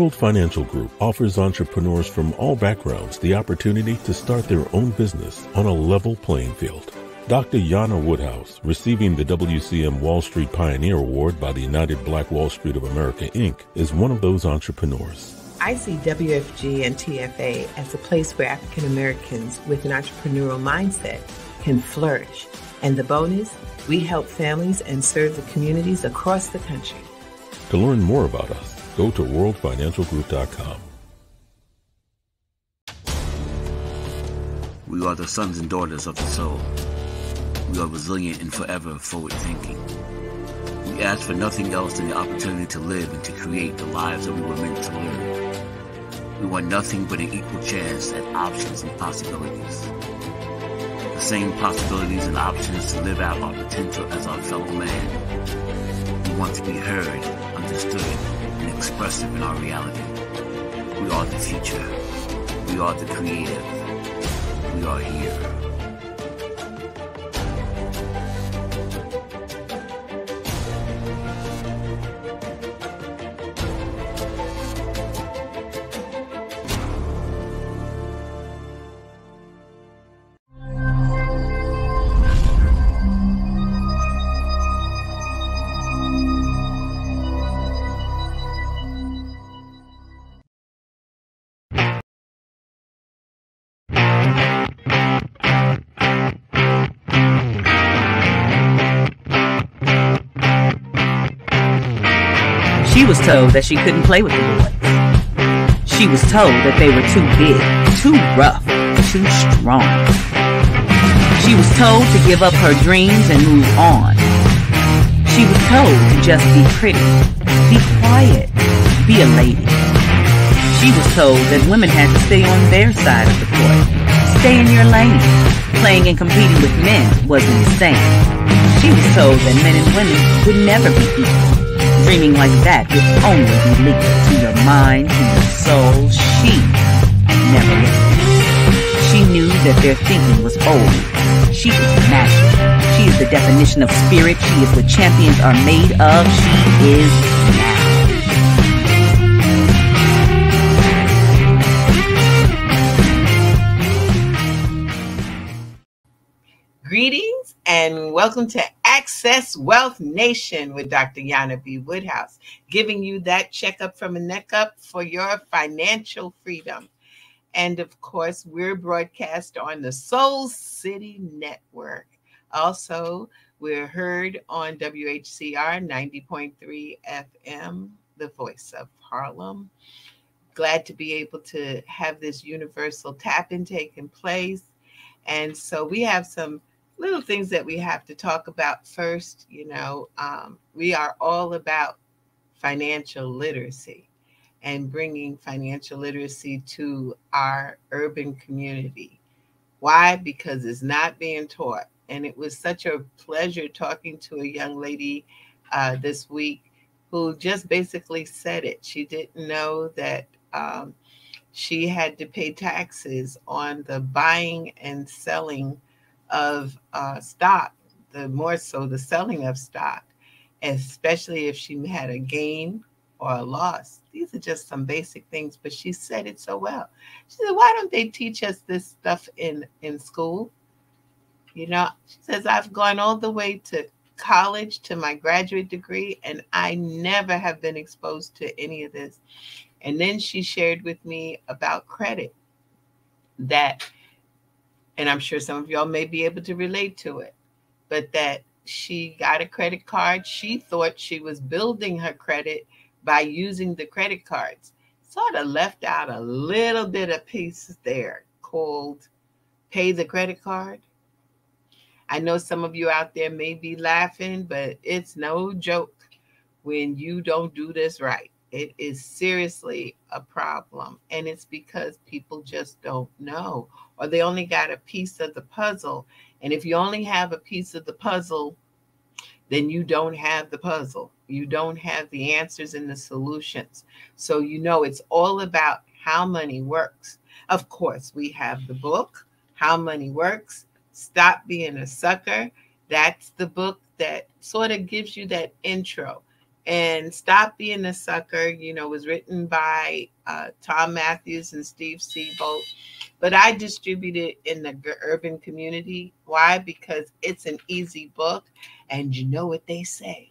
World Financial Group offers entrepreneurs from all backgrounds the opportunity to start their own business on a level playing field. Dr. Yana Woodhouse, receiving the WCM Wall Street Pioneer Award by the United Black Wall Street of America, Inc., is one of those entrepreneurs. I see WFG and TFA as a place where African Americans with an entrepreneurial mindset can flourish. And the bonus, we help families and serve the communities across the country. To learn more about us, go to worldfinancialgroup.com. We are the sons and daughters of the soul. We are resilient and forever forward thinking. We ask for nothing else than the opportunity to live and to create the lives that we were meant to live. We want nothing but an equal chance at options and possibilities. The same possibilities and options to live out our potential as our fellow man. We want to be heard, understood, expressive in our reality. We are the future. We are the creative. We are here. Told that she couldn't play with the boys. She was told that they were too big, too rough, too strong. She was told to give up her dreams and move on. She was told to just be pretty, be quiet, be a lady. She was told that women had to stay on their side of the court, stay in your lane. Playing and competing with men was insane. She was told that men and women would never be equal. Dreaming like that would only be linked to your mind, to your soul. She never listened. She knew that their thinking was old. She is magic. She is the definition of spirit. She is what champions are made of. She is now. Greetings and welcome to Access Wealth Nation with Dr. Yana B. Woodhouse, giving you that checkup from a neck up for your financial freedom. And of course, we're broadcast on the Soul City Network. Also, we're heard on WHCR 90.3 FM, the voice of Harlem. Glad to be able to have this universal tap in taking place. And so we have some little things that we have to talk about first. You know, um, we are all about financial literacy and bringing financial literacy to our urban community. Why? Because it's not being taught. And it was such a pleasure talking to a young lady uh, this week who just basically said it. She didn't know that um, she had to pay taxes on the buying and selling of uh, stock, the more so the selling of stock, especially if she had a gain or a loss. These are just some basic things, but she said it so well. She said, "Why don't they teach us this stuff in in school?" You know, she says, "I've gone all the way to college to my graduate degree, and I never have been exposed to any of this." And then she shared with me about credit that and I'm sure some of y'all may be able to relate to it, but that she got a credit card. She thought she was building her credit by using the credit cards. Sort of left out a little bit of piece there called pay the credit card. I know some of you out there may be laughing, but it's no joke when you don't do this right. It is seriously a problem. And it's because people just don't know, or they only got a piece of the puzzle. And if you only have a piece of the puzzle, then you don't have the puzzle. You don't have the answers and the solutions. So, you know, it's all about how money works. Of course, we have the book, How Money Works. Stop Being a Sucker. That's the book that sort of gives you that intro And Stop Being a Sucker, you know, was written by uh, Tom Mathews and Steve Siebold. But I distribute it in the urban community. Why? Because it's an easy book. And you know what they say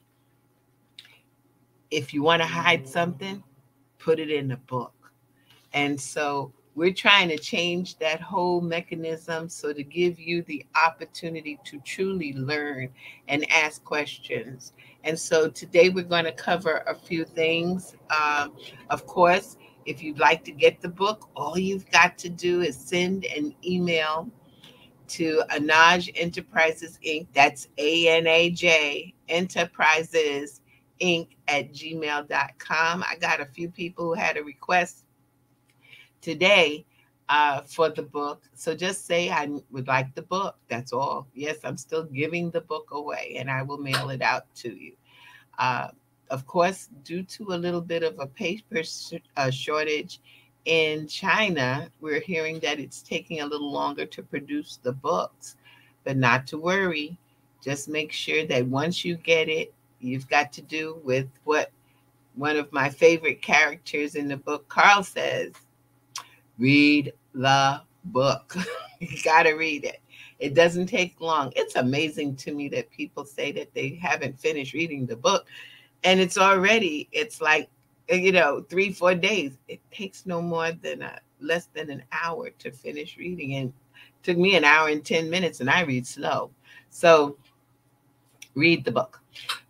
if you want to hide something, put it in a book. And so we're trying to change that whole mechanism so to give you the opportunity to truly learn and ask questions. And so today we're going to cover a few things. Um, of course, if you'd like to get the book, all you've got to do is send an email to Anaj Enterprises Inc. That's A N A J Enterprises Inc. at gmail.com. I got a few people who had a request today uh, for the book. So just say I would like the book. That's all. Yes, I'm still giving the book away and I will mail it out to you. Uh, of course, due to a little bit of a paper uh, shortage in China, we're hearing that it's taking a little longer to produce the books. But not to worry. Just make sure that once you get it, you've got to do with what one of my favorite characters in the book, Carl, says read the book. you got to read it. It doesn't take long. It's amazing to me that people say that they haven't finished reading the book and it's already, it's like, eh, you know, three, four days. It takes no more than a less than an hour to finish reading. And took me an hour and 10 minutes and I read slow. So read the book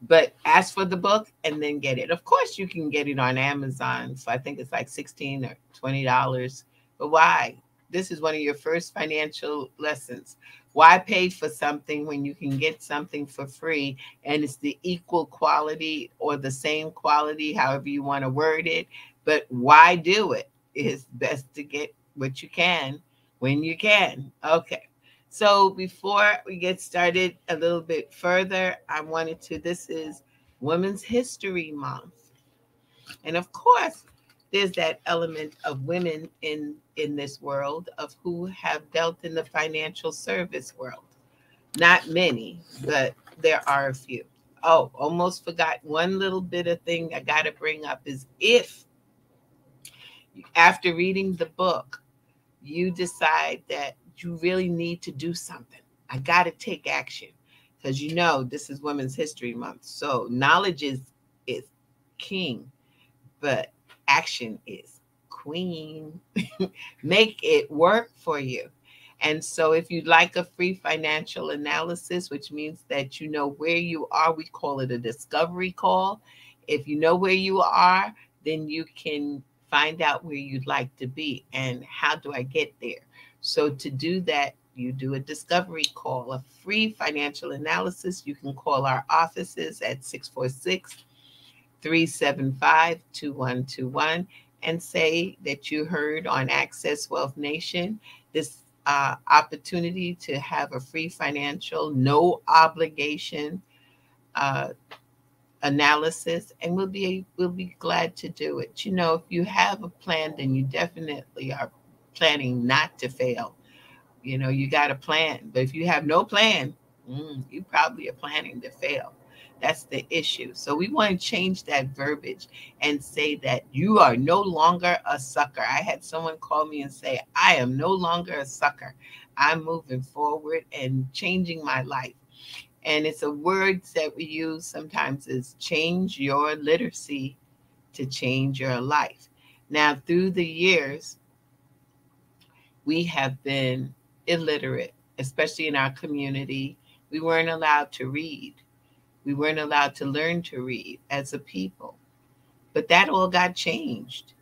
but ask for the book and then get it. Of course, you can get it on Amazon. So I think it's like 16 or $20. But why? This is one of your first financial lessons. Why pay for something when you can get something for free and it's the equal quality or the same quality, however you want to word it? But why do it? It's best to get what you can when you can. Okay. So before we get started a little bit further, I wanted to, this is Women's History Month. And of course, there's that element of women in in this world of who have dealt in the financial service world. Not many, but there are a few. Oh, almost forgot one little bit of thing I got to bring up is if after reading the book, you decide that you really need to do something. I got to take action because you know this is Women's History Month. So knowledge is is king, but action is queen. Make it work for you. And so, if you'd like a free financial analysis, which means that you know where you are, we call it a discovery call. If you know where you are, then you can find out where you'd like to be and how do I get there. So to do that, you do a discovery call, a free financial analysis. You can call our offices at 646 375 2121 and say that you heard on Access Wealth Nation this uh, opportunity to have a free financial, no obligation uh, analysis, and we'll be we'll be glad to do it. You know, if you have a plan, then you definitely are planning not to fail. You know, you got a plan, but if you have no plan, mm, you probably are planning to fail. That's the issue. So we want to change that verbiage and say that you are no longer a sucker. I had someone call me and say, I am no longer a sucker. I'm moving forward and changing my life. And it's a word that we use sometimes is change your literacy to change your life. Now, through the years, we have been illiterate, especially in our community. We weren't allowed to read. We weren't allowed to learn to read as a people. But that all got changed.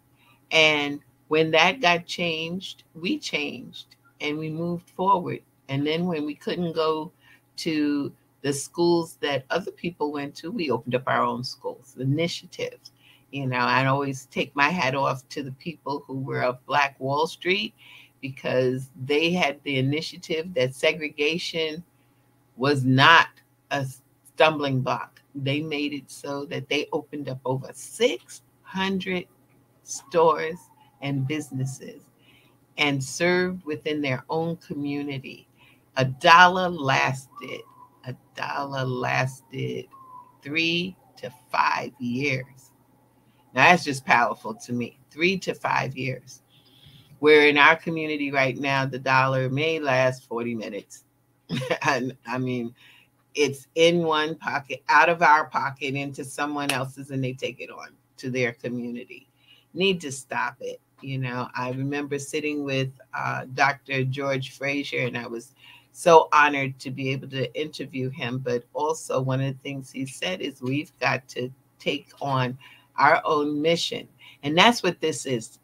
And when that got changed, we changed and we moved forward. And then when we couldn't go to the schools that other people went to, we opened up our own schools, initiatives. You know, I always take my hat off to the people who were of Black Wall Street because they had the initiative that segregation was not a stumbling block. They made it so that they opened up over 600 stores and businesses and served within their own community. A dollar lasted, a dollar lasted three to five years. Now, that's just powerful to me. Three to five years. Where in our community right now, the dollar may last 40 minutes. and I mean, it's in one pocket, out of our pocket, into someone else's, and they take it on to their community. Need to stop it. You know, I remember sitting with uh, Dr. George Fraser, and I was so honored to be able to interview him. But also, one of the things he said is we've got to take on our own mission. And that's what this is.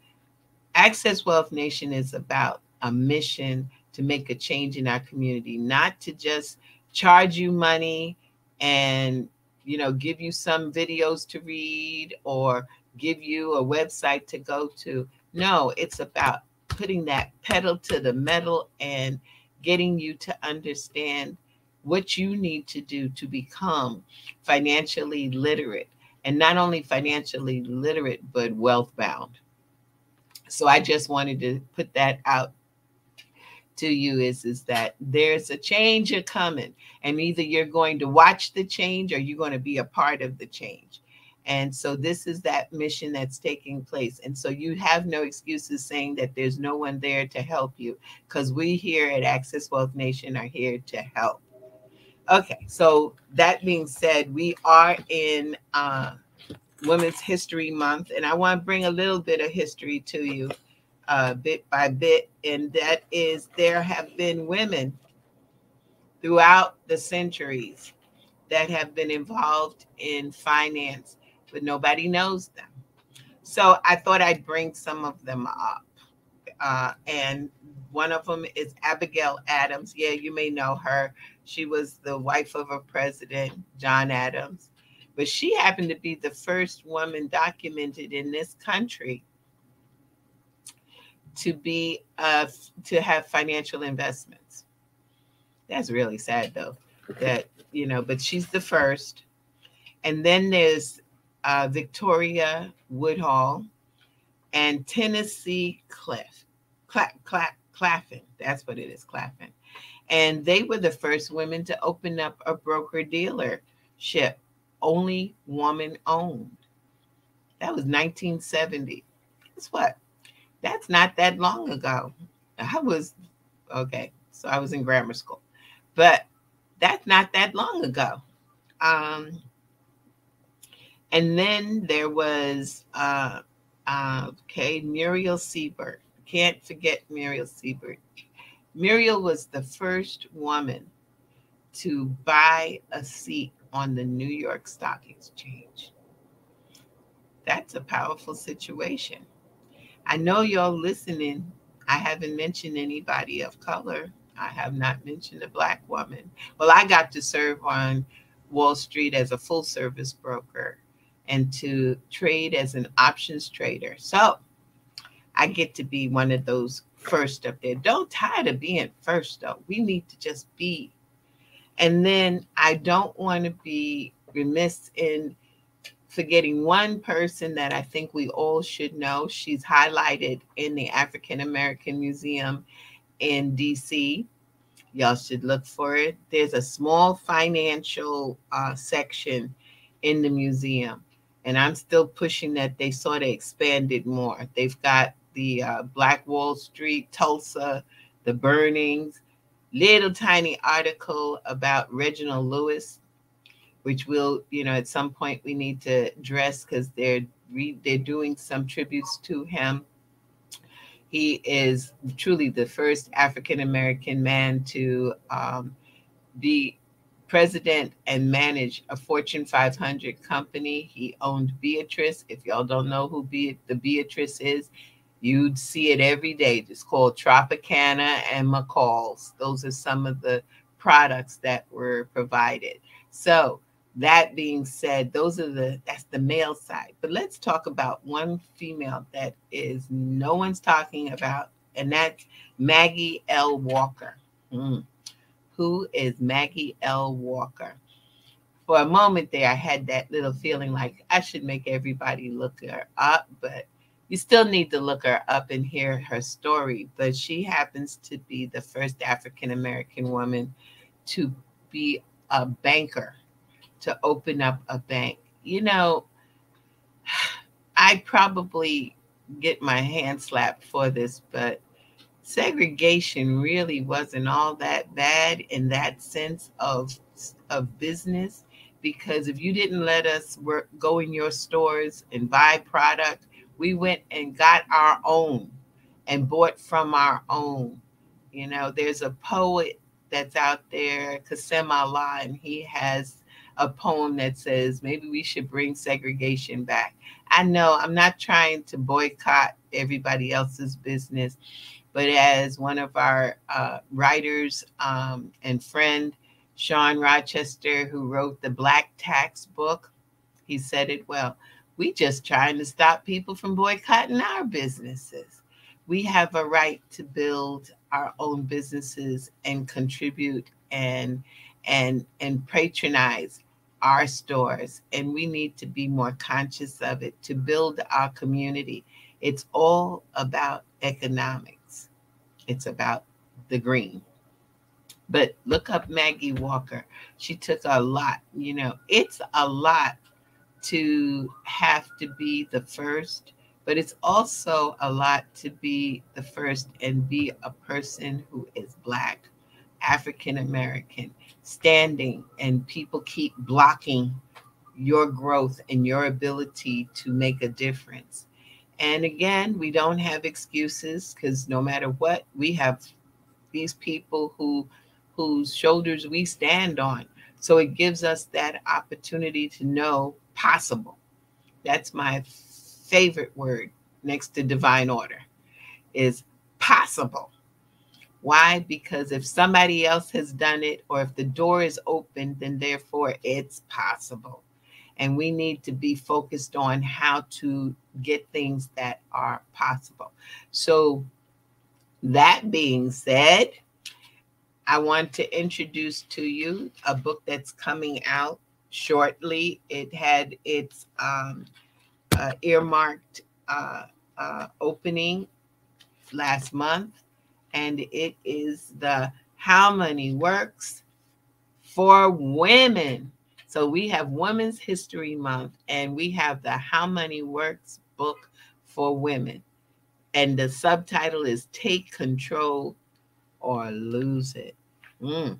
Access Wealth Nation is about a mission to make a change in our community, not to just charge you money and you know give you some videos to read or give you a website to go to. No it's about putting that pedal to the metal and getting you to understand what you need to do to become financially literate. And not only financially literate but wealth bound. So i just wanted to put that out to you is is that there's a change a coming and either you're going to watch the change or you're going to be a part of the change. And so this is that mission that's taking place. And so you have no excuses saying that there's no one there to help you because we here at access wealth nation are here to help. Okay so that being said we are in uh, women's history month and i want to bring a little bit of history to you uh, bit by bit, and that is there have been women throughout the centuries that have been involved in finance, but nobody knows them. So I thought I'd bring some of them up. Uh, and one of them is Abigail Adams. Yeah, you may know her. She was the wife of a president, John Adams. But she happened to be the first woman documented in this country to be uh, to have financial investments. That's really sad though. That you know, but she's the first, and then there's uh, Victoria Woodhull and Tennessee Cliff, Clap, Clap, Claffin. That's what it is, Claffin. And they were the first women to open up a broker dealership, only woman owned. That was 1970. Guess what? That's not that long ago. I was okay, so I was in grammar school, but that's not that long ago. Um, and then there was uh, uh, okay, Muriel Siebert. Can't forget Muriel Siebert. Muriel was the first woman to buy a seat on the New York Stock Exchange. That's a powerful situation. I know y'all listening. I haven't mentioned anybody of color. I have not mentioned a black woman. Well, I got to serve on Wall Street as a full service broker and to trade as an options trader. So I get to be one of those first up there. Don't tire to being first though. We need to just be. And then I don't want to be remiss in forgetting one person that I think we all should know. She's highlighted in the African American Museum in DC. Y'all should look for it. There's a small financial uh, section in the museum, and I'm still pushing that they sort of expand it more. They've got the uh, Black Wall Street, Tulsa, the burnings, little tiny article about Reginald Lewis which will, you know, at some point we need to address because they're re- they're doing some tributes to him. He is truly the first African American man to um, be president and manage a Fortune 500 company. He owned Beatrice. If y'all don't know who Be- the Beatrice is, you'd see it every day. It's called Tropicana and McCall's. Those are some of the products that were provided. So that being said, those are the that's the male side. But let's talk about one female that is no one's talking about, and that's Maggie L. Walker. Mm. Who is Maggie L. Walker? For a moment there, I had that little feeling like I should make everybody look her up, but you still need to look her up and hear her story. But she happens to be the first African American woman to be a banker to open up a bank you know, I probably get my hand slapped for this, but segregation really wasn't all that bad in that sense of of business because if you didn't let us work, go in your stores and buy product, we went and got our own and bought from our own. You know, there's a poet that's out there, Kasem Allah, and he has a poem that says maybe we should bring segregation back. I know I'm not trying to boycott everybody else's business, but as one of our uh, writers um, and friend, Shawn Rochester, who wrote the Black Tax book, he said it well. We just trying to stop people from boycotting our businesses. We have a right to build our own businesses and contribute and and and patronize our stores and we need to be more conscious of it to build our community. It's all about economics. It's about the green. But look up maggie walker. She took a lot you know it's a lot to have to be the first but it's also a lot to be the first and be a person who is black african american standing and people keep blocking your growth and your ability to make a difference. And again, we don't have excuses because no matter what, we have these people who whose shoulders we stand on. So it gives us that opportunity to know possible. That's my favorite word next to divine order is possible. Why? Because if somebody else has done it or if the door is open, then therefore it's possible. And we need to be focused on how to get things that are possible. So, that being said, I want to introduce to you a book that's coming out shortly. It had its um, uh, earmarked uh, uh, opening last month and it is the How Money Works for Women. So we have Women's History Month and we have the How Money Works book for women. And the subtitle is Take Control or Lose It. Mm.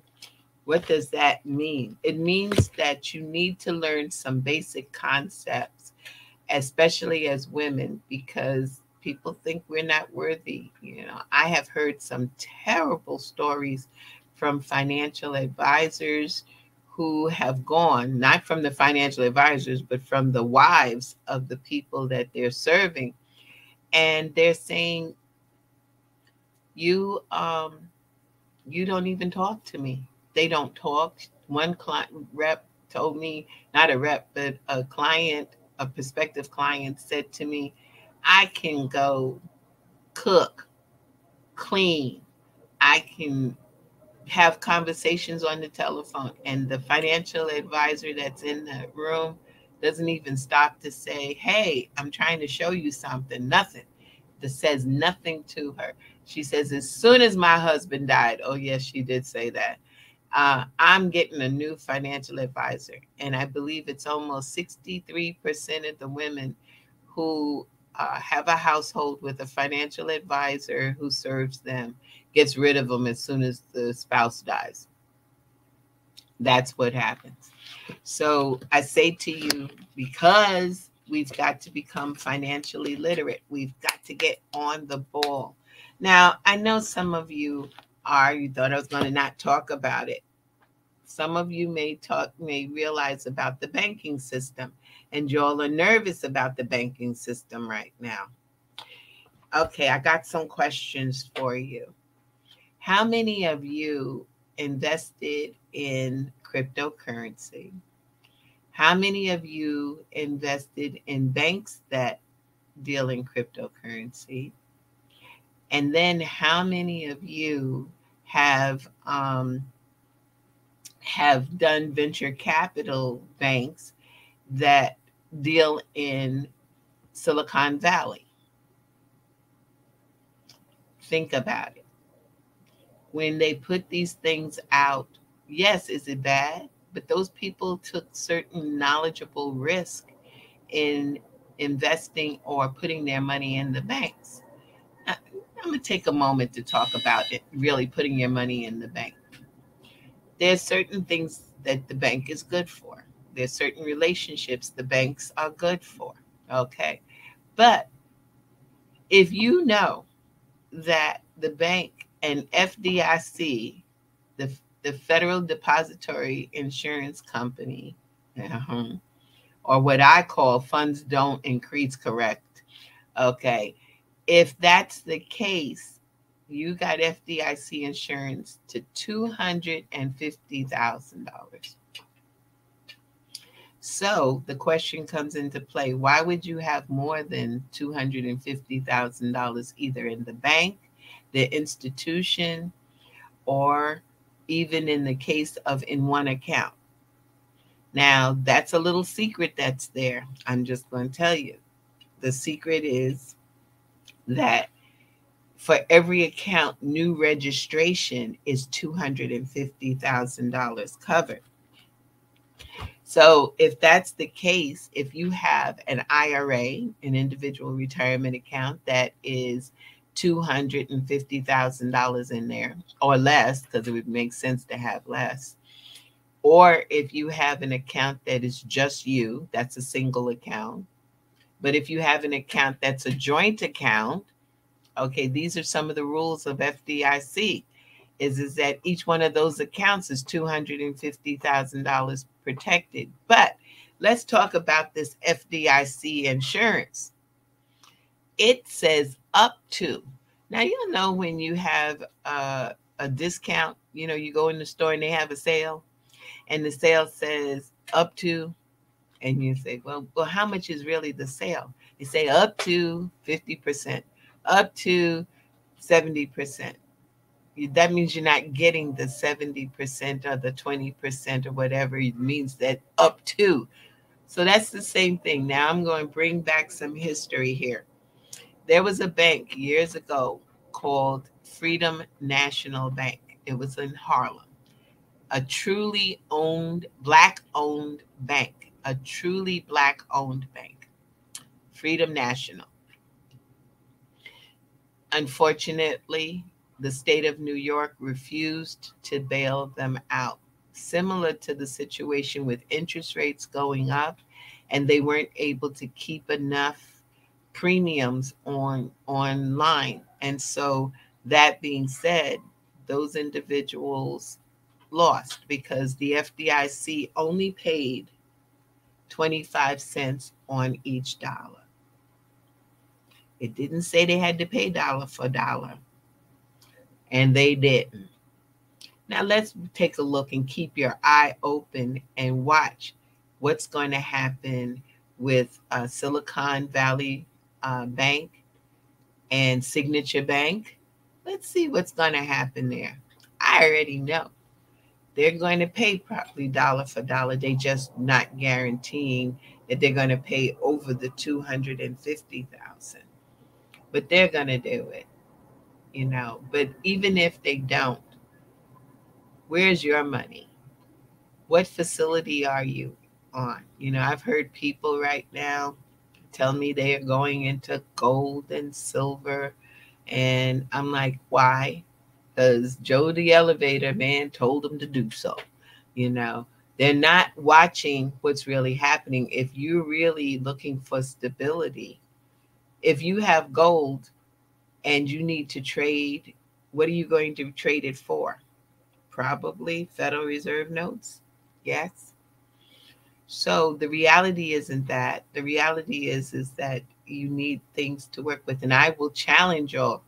What does that mean? It means that you need to learn some basic concepts, especially as women, because people think we're not worthy. You know, I have heard some terrible stories from financial advisors who have gone, not from the financial advisors, but from the wives of the people that they're serving. And they're saying, you um you don't even talk to me. They don't talk. One client rep told me, not a rep, but a client, a prospective client said to me, I can go cook, clean. I can have conversations on the telephone. And the financial advisor that's in the room doesn't even stop to say, Hey, I'm trying to show you something. Nothing. That says nothing to her. She says, As soon as my husband died, oh, yes, she did say that. Uh, I'm getting a new financial advisor. And I believe it's almost 63% of the women who uh, have a household with a financial advisor who serves them, gets rid of them as soon as the spouse dies. That's what happens. So I say to you, because we've got to become financially literate, we've got to get on the ball. Now, I know some of you are, you thought I was going to not talk about it. Some of you may talk, may realize about the banking system and y'all are nervous about the banking system right now. Okay, I got some questions for you. How many of you invested in cryptocurrency? How many of you invested in banks that deal in cryptocurrency? And then how many of you have um, have done venture capital banks that deal in Silicon Valley. Think about it. When they put these things out, yes, is it bad? but those people took certain knowledgeable risk in investing or putting their money in the banks. Uh, I'm going to take a moment to talk about it, really putting your money in the bank. There's certain things that the bank is good for. There's certain relationships the banks are good for. Okay. But if you know that the bank and FDIC, the, the Federal Depository Insurance Company, uh-huh, or what I call funds don't increase correct. Okay. If that's the case, you got FDIC insurance to $250,000. So the question comes into play why would you have more than $250,000 either in the bank, the institution, or even in the case of in one account? Now, that's a little secret that's there. I'm just going to tell you. The secret is that for every account, new registration is $250,000 covered. So, if that's the case, if you have an IRA, an individual retirement account that is $250,000 in there or less, because it would make sense to have less, or if you have an account that is just you, that's a single account. But if you have an account that's a joint account, okay, these are some of the rules of FDIC is, is that each one of those accounts is $250,000 protected. But let's talk about this FDIC insurance. It says up to. Now, you know, when you have uh, a discount, you know, you go in the store and they have a sale, and the sale says up to, and you say, well, well, how much is really the sale? They say up to 50%, up to 70% that means you're not getting the 70% or the 20% or whatever it means that up to. So that's the same thing. Now I'm going to bring back some history here. There was a bank years ago called Freedom National Bank. It was in Harlem. A truly owned, black owned bank, a truly black owned bank. Freedom National. Unfortunately, the state of New York refused to bail them out, similar to the situation with interest rates going up, and they weren't able to keep enough premiums on online. And so, that being said, those individuals lost because the FDIC only paid 25 cents on each dollar. It didn't say they had to pay dollar for dollar and they didn't. Now let's take a look and keep your eye open and watch what's going to happen with uh, Silicon Valley uh, Bank and Signature Bank. Let's see what's going to happen there. I already know they're going to pay probably dollar for dollar. They just not guaranteeing that they're going to pay over the two hundred and fifty thousand, but they're going to do it you know. But even if they don't, where's your money? What facility are you on? You know, I've heard people right now tell me they are going into gold and silver. And I'm like, why? Because Joe the elevator man told them to do so. You know, they're not watching what's really happening. If you're really looking for stability, if you have gold, and you need to trade, what are you going to trade it for? Probably Federal Reserve notes. Yes. So the reality isn't that. The reality is is that you need things to work with. And I will challenge y'all.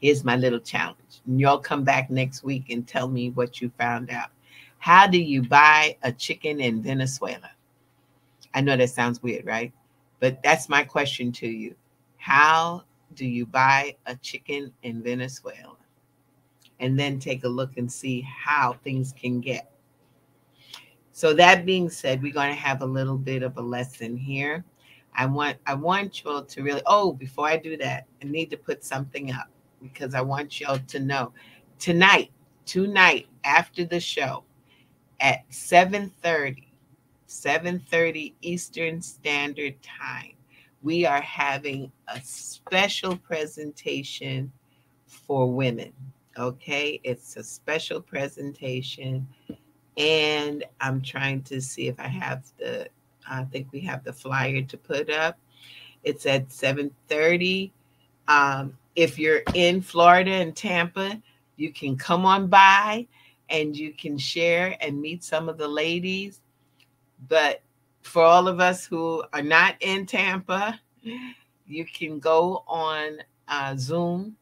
Here's my little challenge. And y'all come back next week and tell me what you found out. How do you buy a chicken in Venezuela? I know that sounds weird, right? But that's my question to you. How do you buy a chicken in Venezuela? And then take a look and see how things can get. So that being said, we're going to have a little bit of a lesson here. I want I want y'all to really oh, before I do that, I need to put something up because I want y'all to know tonight, tonight after the show at 7:30 7:30 Eastern Standard Time. We are having a special presentation for women. Okay, it's a special presentation and I'm trying to see if I have the I think we have the flyer to put up. It's at 7:30. Um, if you're in Florida and Tampa, you can come on by and you can share and meet some of the ladies. But for all of us who are not in Tampa, you can go on uh, Zoom.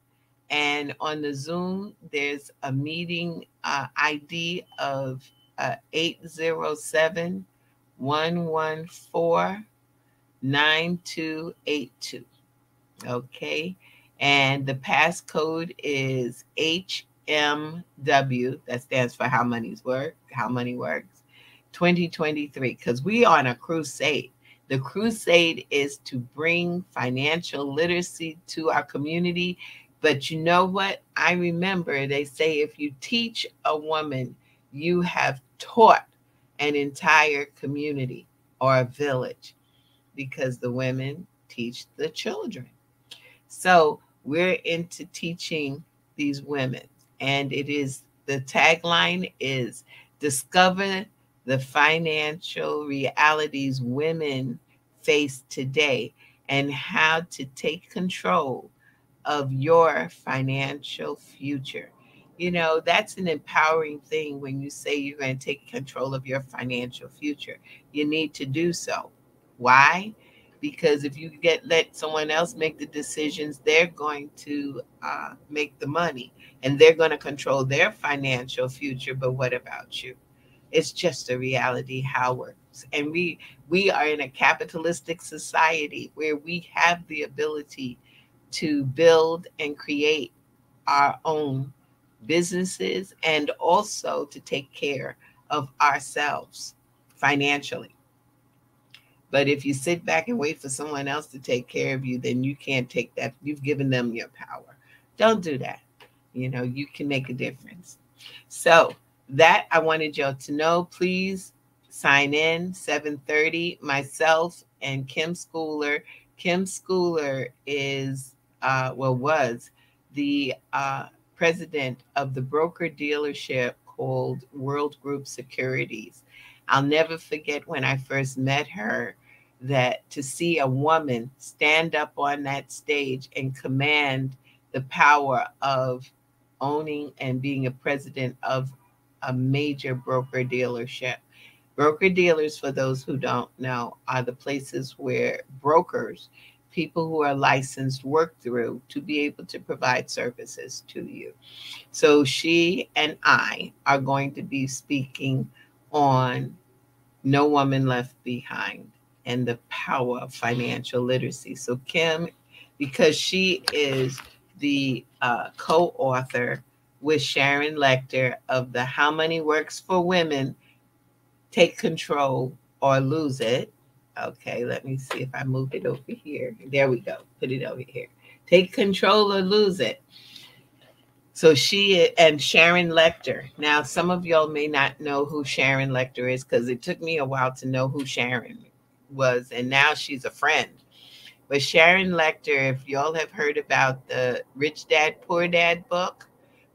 And on the Zoom, there's a meeting uh, ID of uh, 807 114 9282. Okay. And the passcode is HMW. That stands for How Money's Work, How Money Works 2023. Because we are on a crusade. The crusade is to bring financial literacy to our community. But you know what? I remember they say if you teach a woman, you have taught an entire community or a village because the women teach the children. So we're into teaching these women, and it is the tagline is discover the financial realities women face today and how to take control of your financial future. You know, that's an empowering thing when you say you're going to take control of your financial future. You need to do so. Why? Because if you get let someone else make the decisions, they're going to uh, make the money and they're going to control their financial future. But what about you? It's just a reality how it works. And we we are in a capitalistic society where we have the ability to build and create our own businesses and also to take care of ourselves financially. But if you sit back and wait for someone else to take care of you, then you can't take that. You've given them your power. Don't do that. You know, you can make a difference. So that I wanted y'all to know. Please sign in 7:30. Myself and Kim Schooler. Kim Schooler is uh, well was the uh, president of the broker dealership called World Group Securities. I'll never forget when I first met her that to see a woman stand up on that stage and command the power of owning and being a president of a major broker dealership. Broker dealers, for those who don't know, are the places where brokers people who are licensed work through to be able to provide services to you. So she and I are going to be speaking on No Woman Left Behind and the power of financial literacy. So Kim, because she is the uh, co-author with Sharon Lechter of the How Money Works for Women, Take Control or Lose It Okay, let me see if I move it over here. There we go. Put it over here. Take control or lose it. So she and Sharon Lechter. Now, some of y'all may not know who Sharon Lechter is because it took me a while to know who Sharon was, and now she's a friend. But Sharon Lechter, if y'all have heard about the Rich Dad Poor Dad book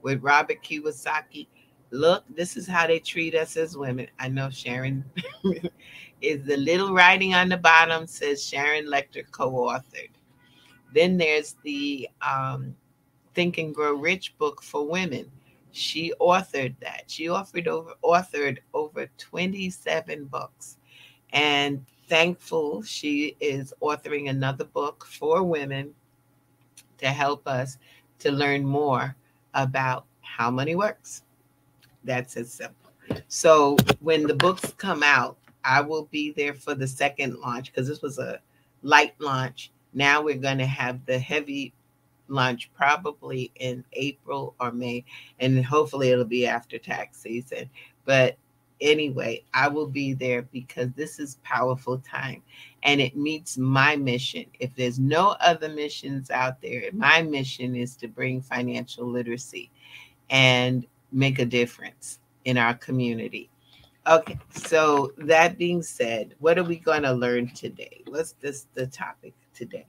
with Robert Kiyosaki, look, this is how they treat us as women. I know Sharon is the little writing on the bottom says Sharon Lecter co-authored. Then there's the um, Think and Grow Rich book for women. She authored that. She offered over authored over 27 books. And thankful she is authoring another book for women to help us to learn more about how money works. That's as simple. So when the books come out, I will be there for the second launch because this was a light launch. Now we're going to have the heavy launch probably in April or May, and hopefully it'll be after tax season. But anyway, I will be there because this is powerful time and it meets my mission. If there's no other missions out there, my mission is to bring financial literacy and make a difference in our community. Okay, so that being said, what are we going to learn today? What's this the topic today?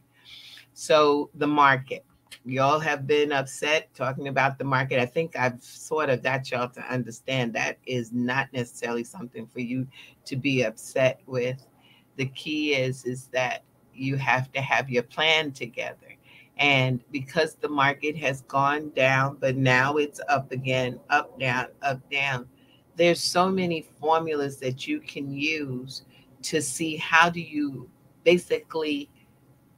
So the market. Y'all have been upset talking about the market. I think I've sort of got y'all to understand that is not necessarily something for you to be upset with. The key is is that you have to have your plan together. And because the market has gone down, but now it's up again, up, down, up, down, there's so many formulas that you can use to see how do you basically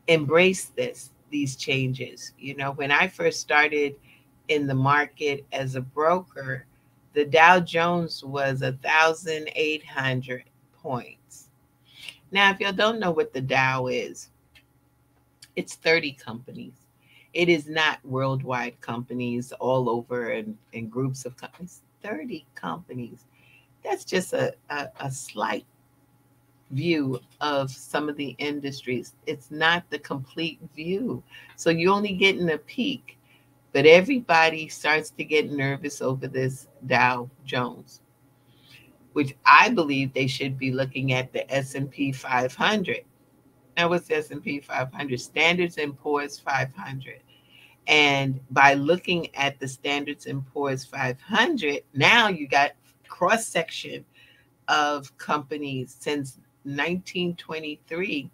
embrace this these changes. You know when i first started in the market as a broker the dow jones was a thousand eight hundred points. Now if y'all don't know what the dow is it's 30 companies. It is not worldwide companies all over and, and groups of companies. 30 companies. That's just a, a, a slight view of some of the industries. It's not the complete view. So you're only getting a peek, but everybody starts to get nervous over this Dow Jones, which I believe they should be looking at the S&P 500. Now what's S&P 500? Standards and Poor's 500. And by looking at the Standards and Poor's 500, now you got cross section of companies since 1923.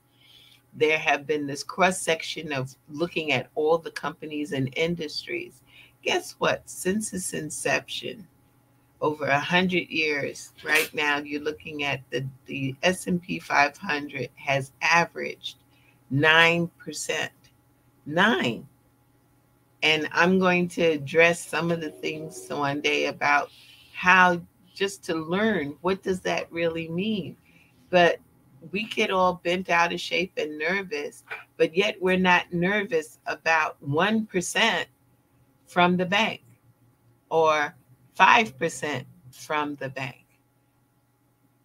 There have been this cross section of looking at all the companies and industries. Guess what? Since its inception, over a hundred years, right now you're looking at the the S&P 500 has averaged nine percent. Nine and I'm going to address some of the things one day about how just to learn what does that really mean. But we get all bent out of shape and nervous, but yet we're not nervous about 1% from the bank or 5% from the bank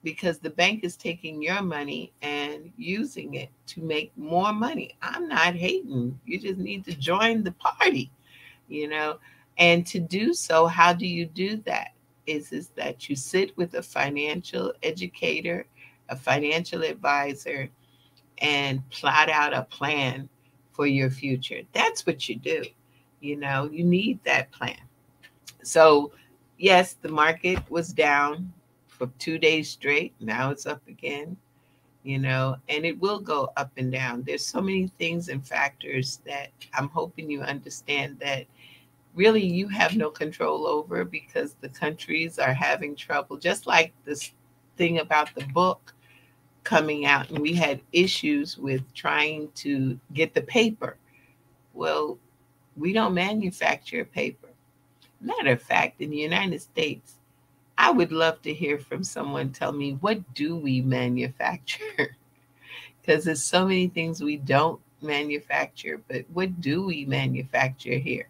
because the bank is taking your money and using it to make more money. I'm not hating. You just need to join the party, you know. And to do so, how do you do that? Is is that you sit with a financial educator, a financial advisor, and plot out a plan for your future. That's what you do. You know, you need that plan. So, yes, the market was down for two days straight. Now it's up again, you know, and it will go up and down. There's so many things and factors that I'm hoping you understand that really you have no control over because the countries are having trouble. Just like this thing about the book coming out, and we had issues with trying to get the paper. Well, we don't manufacture paper. Matter of fact, in the United States, I would love to hear from someone tell me what do we manufacture? Because there's so many things we don't manufacture, but what do we manufacture here?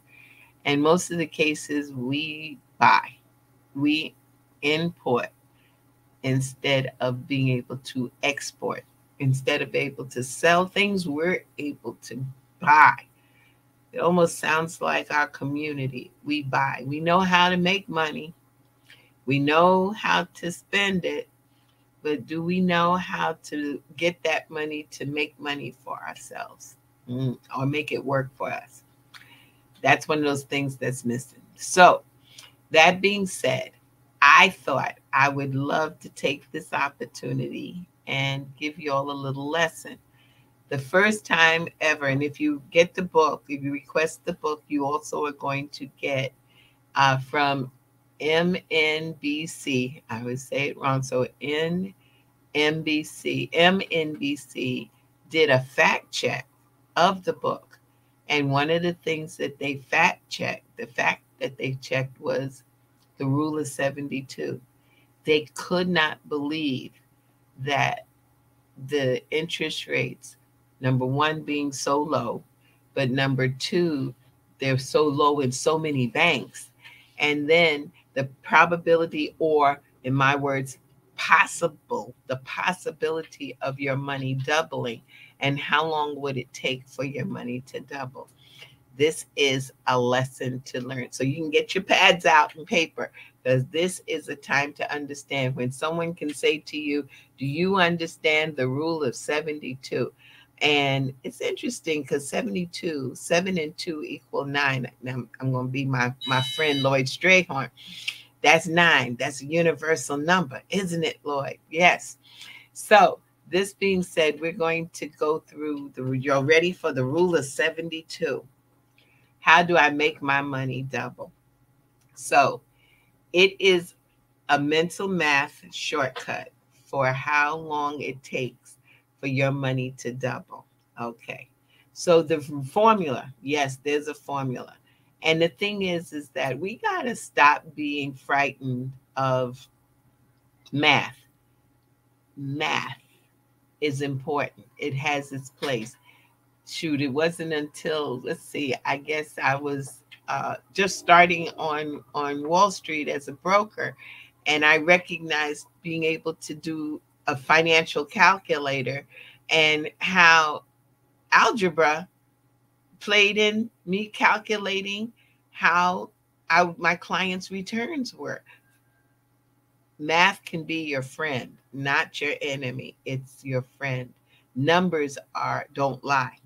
And most of the cases we buy, we import instead of being able to export. Instead of able to sell things, we're able to buy. It almost sounds like our community. We buy. We know how to make money. We know how to spend it, but do we know how to get that money to make money for ourselves mm, or make it work for us? That's one of those things that's missing. So, that being said, I thought I would love to take this opportunity and give you all a little lesson. The first time ever, and if you get the book, if you request the book, you also are going to get uh, from MNBC. I would say it wrong. So NBC, MNBC did a fact check of the book. And one of the things that they fact checked, the fact that they checked was the rule of 72. They could not believe that the interest rates, number one, being so low, but number two, they're so low in so many banks. And then the probability, or in my words, possible, the possibility of your money doubling, and how long would it take for your money to double? This is a lesson to learn. So you can get your pads out and paper because this is a time to understand. When someone can say to you, Do you understand the rule of 72? And it's interesting because 72, 7 and 2 equal 9. Now, I'm going to be my, my friend Lloyd Strayhorn. That's 9. That's a universal number, isn't it, Lloyd? Yes. So, this being said, we're going to go through the, you're ready for the rule of 72. How do I make my money double? So, it is a mental math shortcut for how long it takes for your money to double. Okay. So the formula, yes, there's a formula. And the thing is, is that we got to stop being frightened of math. Math is important. It has its place. Shoot, it wasn't until let's see, I guess I was uh, just starting on on Wall Street as a broker, and I recognized being able to do a financial calculator and how algebra played in me calculating how I, my clients' returns were. Math can be your friend, not your enemy. It's your friend. Numbers are don't lie.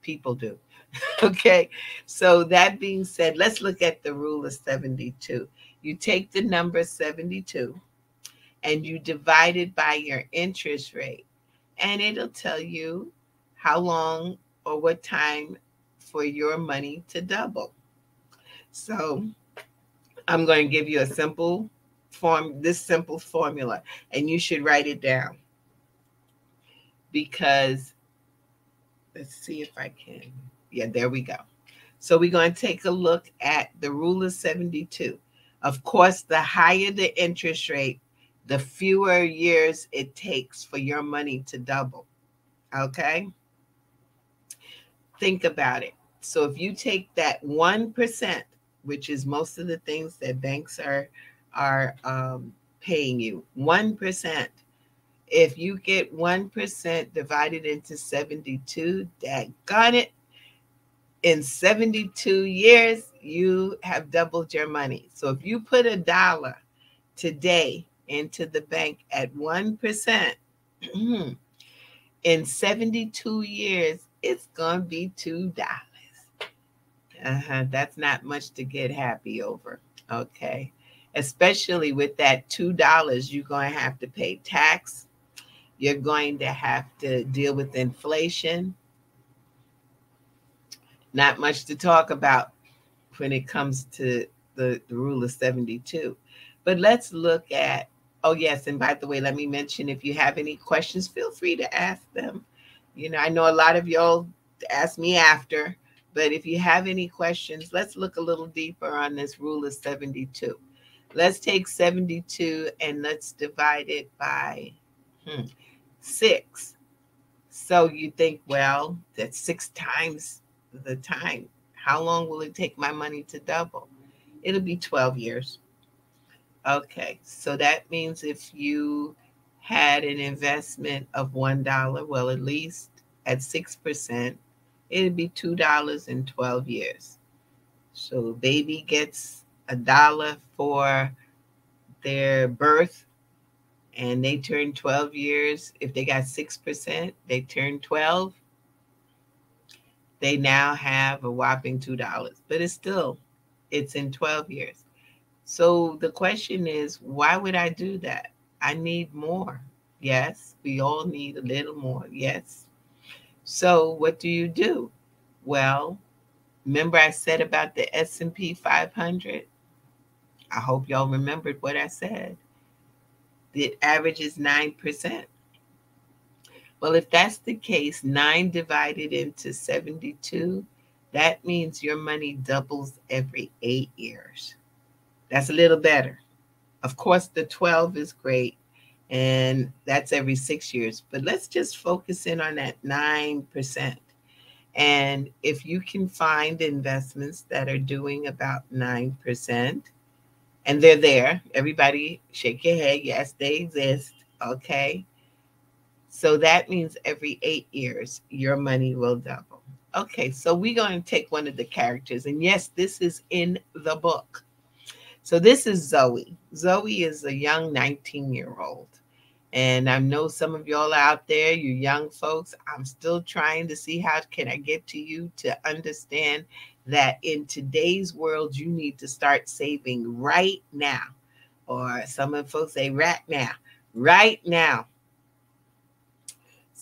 People do. okay. So that being said, let's look at the rule of 72. You take the number 72 and you divide it by your interest rate, and it'll tell you how long or what time for your money to double. So I'm going to give you a simple form, this simple formula, and you should write it down because let's see if I can. Yeah, there we go. So we're going to take a look at the rule of 72. Of course, the higher the interest rate, the fewer years it takes for your money to double. Okay? Think about it. So if you take that 1%, which is most of the things that banks are are um, paying you, 1%. If you get 1% divided into 72, that got it, in 72 years, you have doubled your money. So if you put a dollar today into the bank at 1%, in 72 years, it's going to be $2. Uh-huh. That's not much to get happy over. Okay. Especially with that $2, you're going to have to pay tax. You're going to have to deal with inflation not much to talk about when it comes to the, the rule of 72. But let's look at, oh, yes. And by the way, let me mention if you have any questions, feel free to ask them. You know, I know a lot of y'all ask me after, but if you have any questions, let's look a little deeper on this rule of 72. Let's take 72 and let's divide it by hmm, six. So you think, well, that's six times the time. How long will it take my money to double? It'll be 12 years. Okay, so that means if you had an investment of $1, well, at least at 6%, it'd be $2 in 12 years. So baby gets a dollar for their birth and they turn 12 years. If they got 6%, they turn 12 they now have a whopping two dollars but it's still it's in 12 years. So the question is why would i do that? I need more. Yes we all need a little more. Yes. So what do you do? Well remember i said about the s&p 500 i hope y'all remembered what i said. The average is 9% well, if that's the case, nine divided into 72, that means your money doubles every eight years. That's a little better. Of course, the 12 is great, and that's every six years. But let's just focus in on that 9%. And if you can find investments that are doing about 9%, and they're there, everybody shake your head. Yes, they exist. Okay. So that means every eight years, your money will double. Okay, so we're going to take one of the characters. And yes, this is in the book. So this is Zoe. Zoe is a young 19 year old. And I know some of y'all out there, you young folks, I'm still trying to see how can I get to you to understand that in today's world, you need to start saving right now. Or some of folks say right now, right now.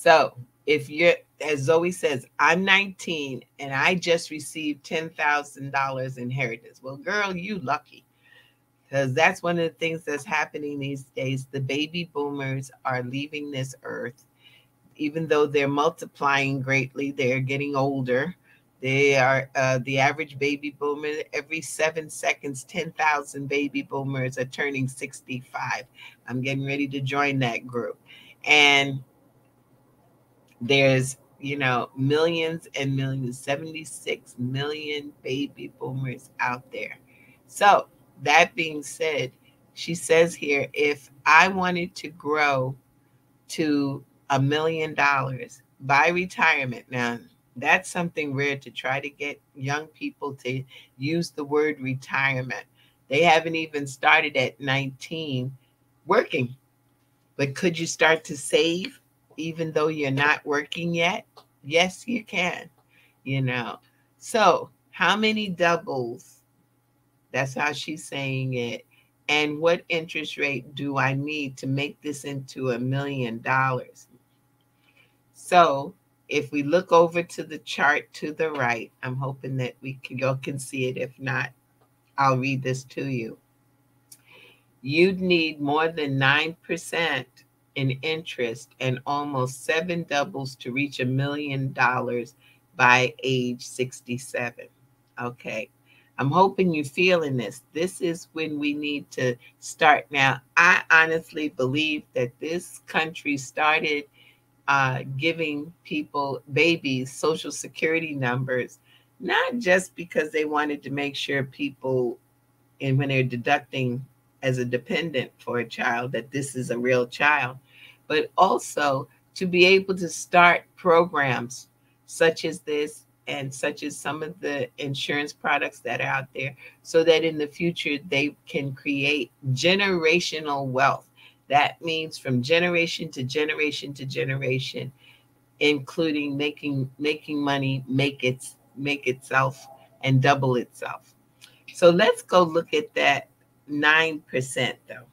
So if you're, as Zoe says, I'm 19 and I just received $10,000 inheritance. Well, girl, you lucky because that's one of the things that's happening these days. The baby boomers are leaving this earth. Even though they're multiplying greatly, they're getting older. They are uh, the average baby boomer every seven seconds, 10,000 baby boomers are turning 65. I'm getting ready to join that group. And there's, you know, millions and millions, 76 million baby boomers out there. So, that being said, she says here if I wanted to grow to a million dollars by retirement, now that's something rare to try to get young people to use the word retirement. They haven't even started at 19 working. But could you start to save even though you're not working yet? Yes, you can. You know. So, how many doubles that's how she's saying it. And what interest rate do I need to make this into a million dollars? So if we look over to the chart to the right, I'm hoping that we can y'all can see it. If not, I'll read this to you. You'd need more than 9% in interest and almost seven doubles to reach a million dollars by age 67. Okay. I'm hoping you're feeling this. This is when we need to start. Now, I honestly believe that this country started uh, giving people, babies, social security numbers, not just because they wanted to make sure people, and when they're deducting as a dependent for a child, that this is a real child, but also to be able to start programs such as this and such as some of the insurance products that are out there so that in the future they can create generational wealth. That means from generation to generation to generation including making making money make its make itself and double itself. So let's go look at that 9% though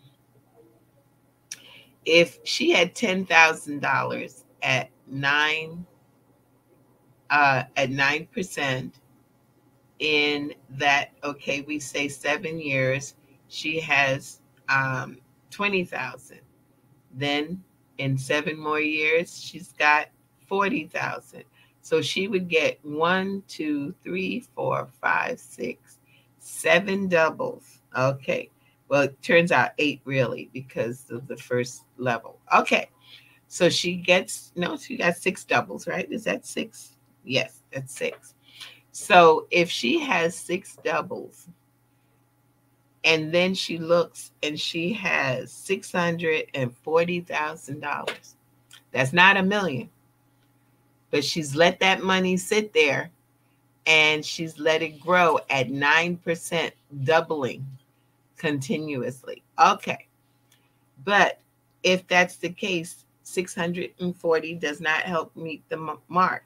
if she had $10,000 at 9 uh, at 9% in that, okay, we say seven years, she has um, 20,000. Then in seven more years, she's got 40,000. So she would get one, two, three, four, five, six, seven doubles. Okay. Well, it turns out eight really because of the first level. Okay. So she gets, no, she got six doubles, right? Is that six? Yes, that's six. So if she has six doubles and then she looks and she has $640,000, that's not a million, but she's let that money sit there and she's let it grow at 9%, doubling continuously. Okay. But if that's the case, 640 does not help meet the mark.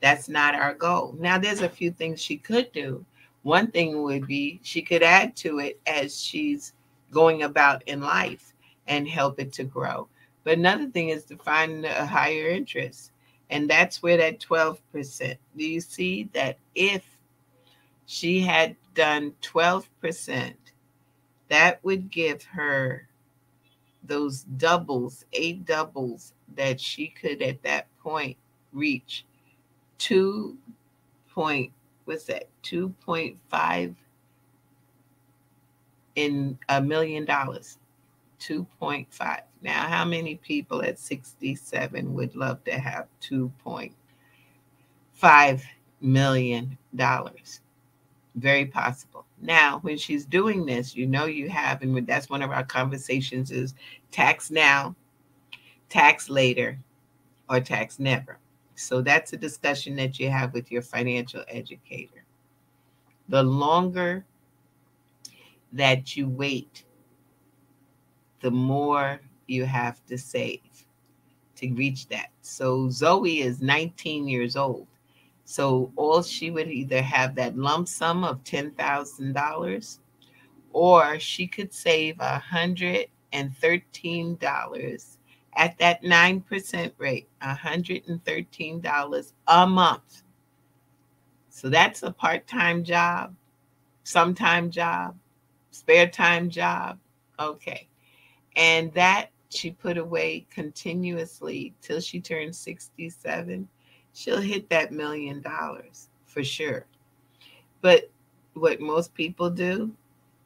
That's not our goal. Now, there's a few things she could do. One thing would be she could add to it as she's going about in life and help it to grow. But another thing is to find a higher interest. And that's where that 12%. Do you see that if she had done 12%, that would give her those doubles, eight doubles that she could at that point reach two point what's that two point five in a million dollars 2.5 now how many people at 67 would love to have 2.5 million dollars? Very possible. Now when she's doing this you know you have and that's one of our conversations is tax now tax later or tax never. So that's a discussion that you have with your financial educator. The longer that you wait, the more you have to save to reach that. So Zoe is 19 years old. So all she would either have that lump sum of $10,000 or she could save $113 at that 9% rate, $113 a month. So that's a part time job, sometime job, spare time job. Okay. And that she put away continuously till she turned 67. She'll hit that million dollars for sure. But what most people do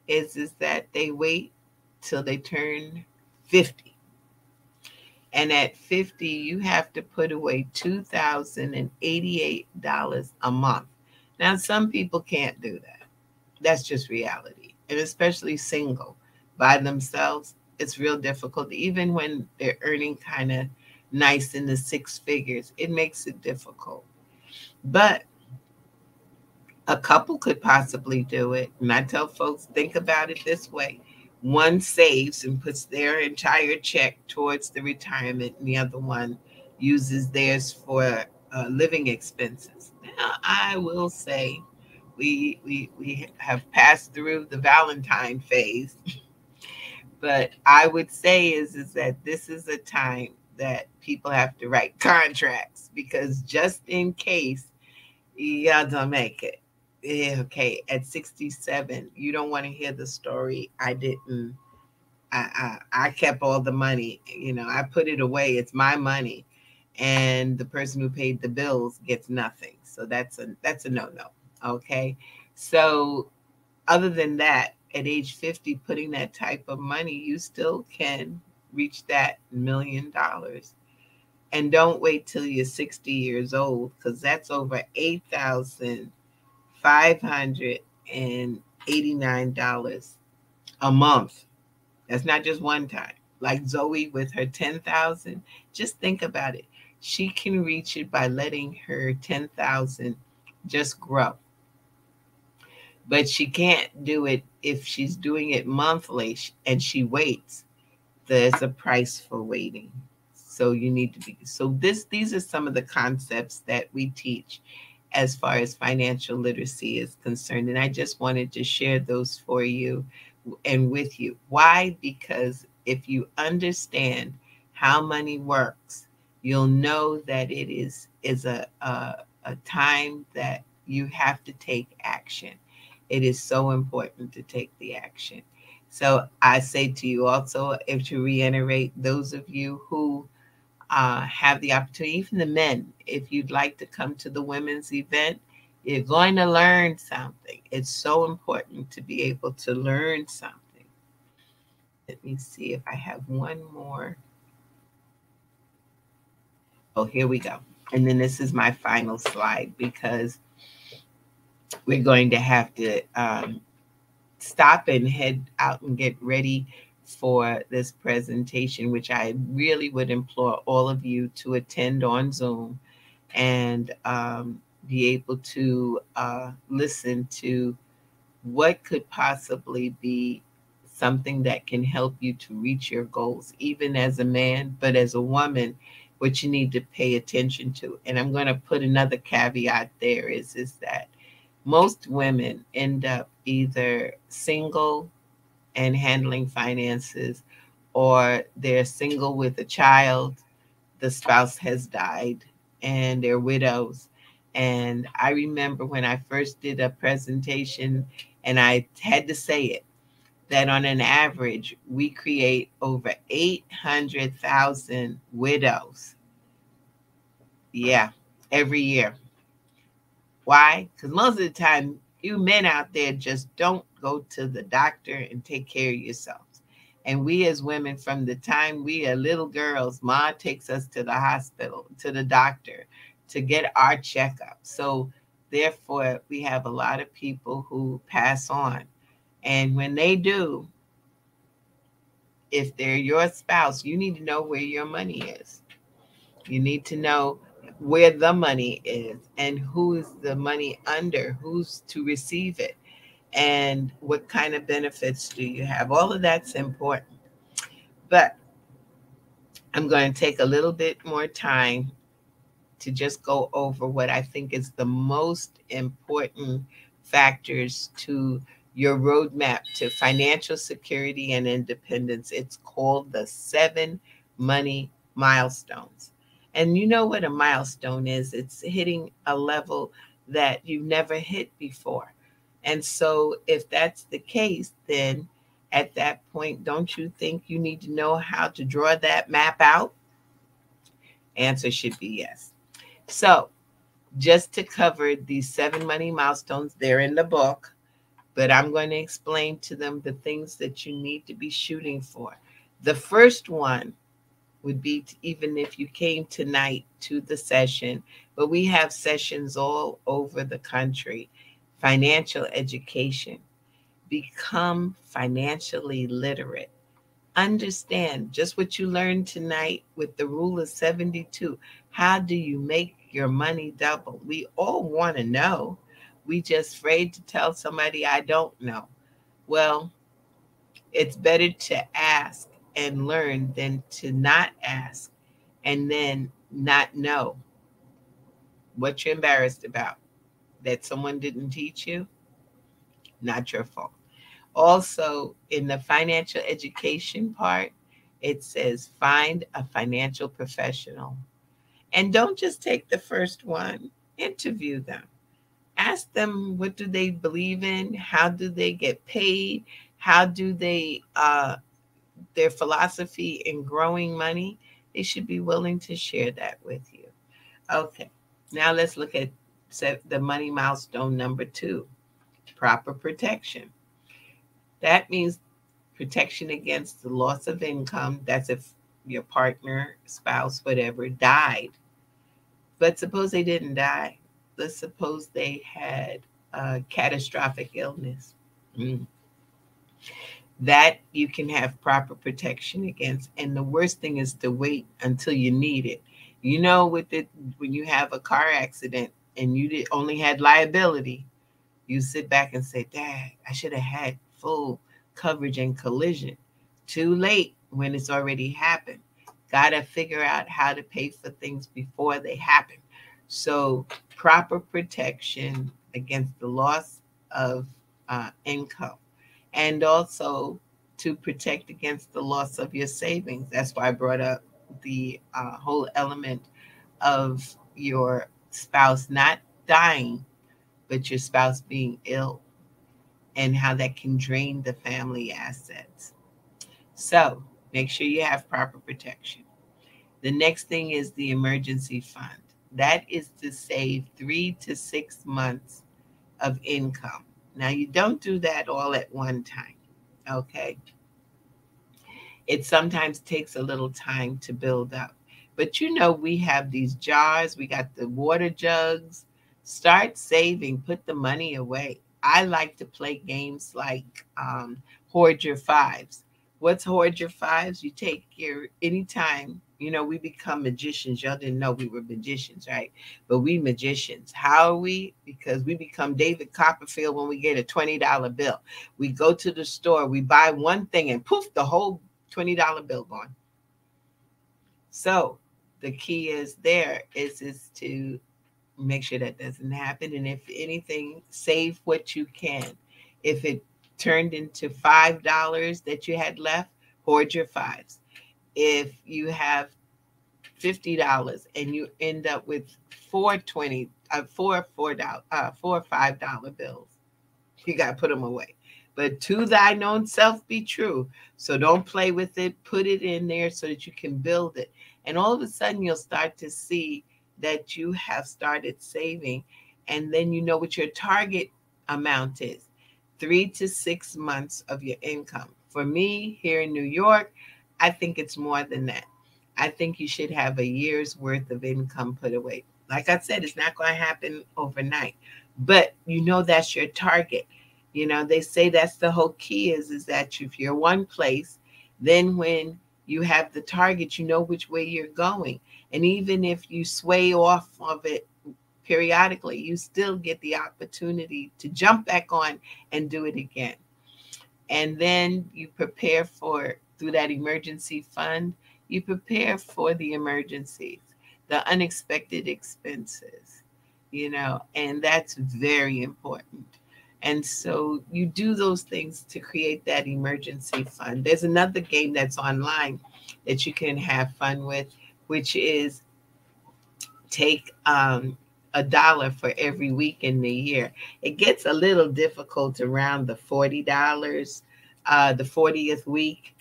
is is that they wait till they turn 50. And at 50, you have to put away $2,088 a month. Now, some people can't do that. That's just reality. And especially single by themselves, it's real difficult. Even when they're earning kind of nice in the six figures, it makes it difficult. But a couple could possibly do it. And I tell folks, think about it this way one saves and puts their entire check towards the retirement, and the other one uses theirs for uh, living expenses. Now, I will say we, we, we have passed through the Valentine phase. but I would say is, is that this is a time that people have to write contracts because just in case y'all don't make it okay, at 67, you don't want to hear the story. I didn't, I, I, I kept all the money, you know, I put it away. It's my money. And the person who paid the bills gets nothing. So that's a, that's a no-no. Okay. So other than that, at age 50, putting that type of money, you still can reach that million dollars. And don't wait till you're 60 years old because that's over 8,000 $589 a month. That's not just one time. Like Zoe with her 10,000, just think about it. She can reach it by letting her 10,000 just grow. But she can't do it if she's doing it monthly and she waits. There's a price for waiting. So you need to be so this these are some of the concepts that we teach as far as financial literacy is concerned. And I just wanted to share those for you and with you. Why? Because if you understand how money works, you'll know that it is is a, a, a time that you have to take action. It is so important to take the action. So I say to you also, if to reiterate, those of you who uh, have the opportunity, even the men, if you'd like to come to the women's event, you're going to learn something. It's so important to be able to learn something. Let me see if I have one more. Oh, here we go. And then this is my final slide because we're going to have to um, stop and head out and get ready for this presentation, which I really would implore all of you to attend on Zoom and um, be able to uh, listen to what could possibly be something that can help you to reach your goals, even as a man, but as a woman, what you need to pay attention to. And I'm going to put another caveat there is, is that most women end up either single and handling finances, or they're single with a child, the spouse has died, and they're widows. And I remember when I first did a presentation, and I had to say it that on an average, we create over 800,000 widows. Yeah, every year. Why? Because most of the time, you men out there just don't go to the doctor and take care of yourselves. And we as women, from the time we are little girls, Ma takes us to the hospital, to the doctor to get our checkup. So therefore, we have a lot of people who pass on. And when they do, if they're your spouse, you need to know where your money is. You need to know where the money is and who is the money under, who's to receive it. and what kind of benefits do you have? All of that's important. But I'm going to take a little bit more time to just go over what I think is the most important factors to your roadmap to financial security and independence. It's called the seven money milestones. And you know what a milestone is it's hitting a level that you've never hit before. And so, if that's the case, then at that point, don't you think you need to know how to draw that map out? Answer should be yes. So, just to cover these seven money milestones, they're in the book, but I'm going to explain to them the things that you need to be shooting for. The first one would be even if you came tonight to the session, but we have sessions all over the country financial education. Become financially literate. Understand just what you learned tonight with the rule of 72. How do you make your money double? We all want to know. We just afraid to tell somebody I don't know. Well, it's better to ask and learn than to not ask and then not know what you're embarrassed about that someone didn't teach you, not your fault. Also, in the financial education part, it says find a financial professional. And don't just take the first one, interview them. Ask them what do they believe in? How do they get paid? How do they uh, their philosophy in growing money? They should be willing to share that with you. Okay, now let's look at the money milestone number two proper protection. That means protection against the loss of income. That's if your partner, spouse, whatever died. But suppose they didn't die. Let's suppose they had a catastrophic illness. Mm. That you can have proper protection against. And the worst thing is to wait until you need it. You know, with it, when you have a car accident, and you did, only had liability, you sit back and say, Dad, I should have had full coverage and collision. Too late when it's already happened. Got to figure out how to pay for things before they happen. So, proper protection against the loss of uh, income and also to protect against the loss of your savings. That's why I brought up the uh, whole element of your spouse not dying, but your spouse being ill, and how that can drain the family assets. So make sure you have proper protection. The next thing is the emergency fund. That is to save three to six months of income. Now, you don't do that all at one time, okay? It sometimes takes a little time to build up. But you know, we have these jars, we got the water jugs. Start saving, put the money away. I like to play games like um, Hoard Your Fives. What's Hoard Your Fives? You take your anytime, you know, we become magicians. Y'all didn't know we were magicians, right? But we magicians. How are we? Because we become David Copperfield when we get a $20 bill. We go to the store, we buy one thing, and poof, the whole $20 bill gone. So the key is there is is to make sure that doesn't happen and if anything save what you can if it turned into five dollars that you had left hoard your fives if you have fifty dollars and you end up with four twenty uh, four four dollar uh, four five dollar bills you got to put them away. But to thine own self be true. So don't play with it. Put it in there so that you can build it. And all of a sudden, you'll start to see that you have started saving. And then you know what your target amount is. Three to six months of your income. For me here in New York, I think it's more than that. I think you should have a year's worth of income put away. Like I said, it's not going to happen overnight, but you know that's your target. You know, they say that's the whole key is is that if you're one place, then when you have the target, you know which way you're going. And even if you sway off of it periodically, you still get the opportunity to jump back on and do it again. And then you prepare for, through that emergency fund, you prepare for the emergencies, the unexpected expenses, you know, and that's very important. And so you do those things to create that emergency fund. There's another game that's online that you can have fun with, which is take um, a dollar for every week in the year. It gets a little difficult around the $40, uh, the 40th week.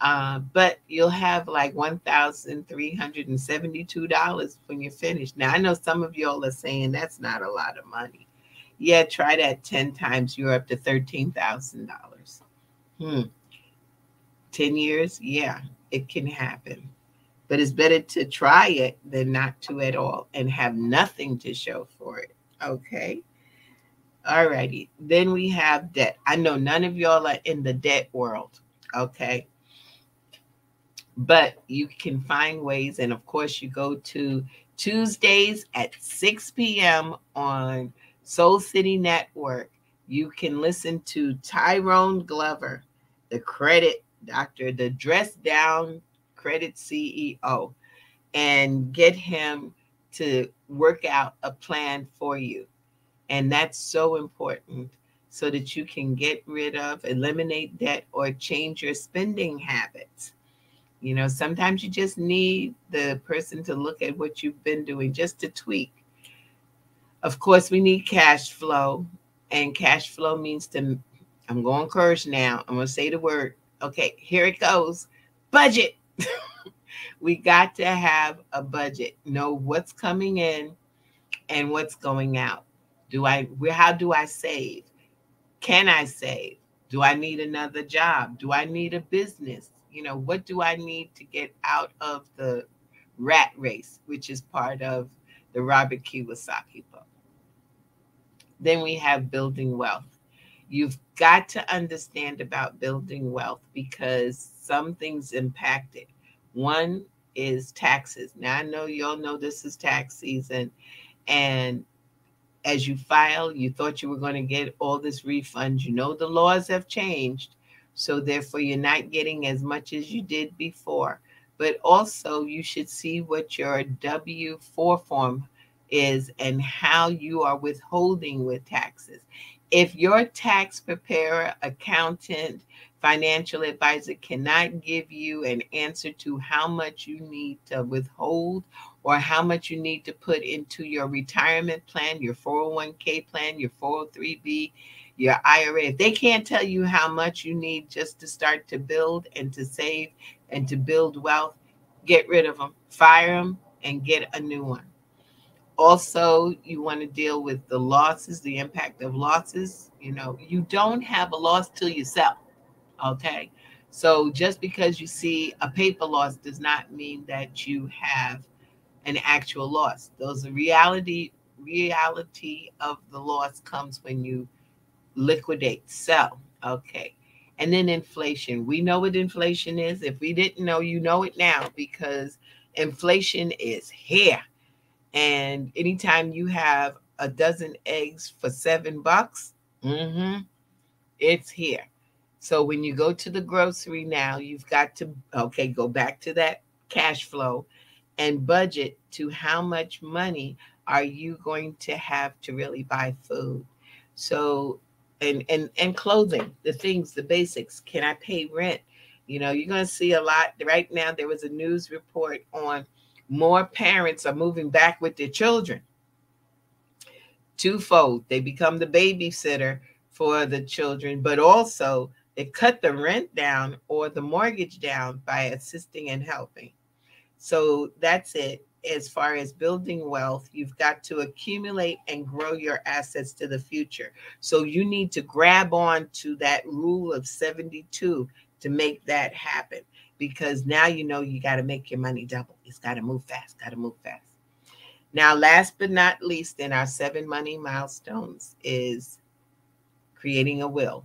Uh, but you'll have like $1,372 when you're finished. Now, I know some of y'all are saying that's not a lot of money. Yeah, try that 10 times, you're up to $13,000. Hmm. 10 years? Yeah, it can happen. But it's better to try it than not to at all and have nothing to show for it. Okay. All righty. Then we have debt. I know none of y'all are in the debt world. Okay. But you can find ways. And of course, you go to Tuesdays at 6 p.m. on Soul City Network. You can listen to Tyrone Glover, the credit doctor, the dress down credit CEO, and get him to work out a plan for you. And that's so important so that you can get rid of, eliminate debt, or change your spending habits. You know, sometimes you just need the person to look at what you've been doing just to tweak. Of course, we need cash flow, and cash flow means to, I'm going curse now. I'm going to say the word. Okay, here it goes budget. we got to have a budget, know what's coming in and what's going out. Do I, how do I save? Can I save? Do I need another job? Do I need a business? You know, what do I need to get out of the rat race, which is part of the Robert Kiyosaki book? Then we have building wealth. You've got to understand about building wealth because some things impact it. One is taxes. Now, I know y'all know this is tax season, and as you file, you thought you were going to get all this refund. You know the laws have changed, so therefore, you're not getting as much as you did before. But also, you should see what your W 4 form is and how you are withholding with taxes. If your tax preparer, accountant, financial advisor cannot give you an answer to how much you need to withhold or how much you need to put into your retirement plan, your 401k plan, your 403b, your IRA, if they can't tell you how much you need just to start to build and to save and to build wealth, get rid of them, fire them, and get a new one. Also, you want to deal with the losses, the impact of losses. You know, you don't have a loss till you sell. Okay. So just because you see a paper loss does not mean that you have an actual loss. Those reality reality of the loss comes when you liquidate, sell. Okay. And then inflation. We know what inflation is. If we didn't know, you know it now because inflation is here. And anytime you have a dozen eggs for seven bucks, mm-hmm, it's here. So when you go to the grocery now, you've got to, okay, go back to that cash flow and budget to how much money are you going to have to really buy food. So and and and clothing the things the basics. Can i pay rent? You know you're going to see a lot. Right now there was a news report on more parents are moving back with their children. Twofold they become the babysitter for the children but also they cut the rent down or the mortgage down by assisting and helping. So that's it as far as building wealth, you've got to accumulate and grow your assets to the future. So you need to grab on to that rule of 72 to make that happen because now you know you got to make your money double. It's got to move fast, got to move fast. Now, last but not least, in our seven money milestones is creating a will.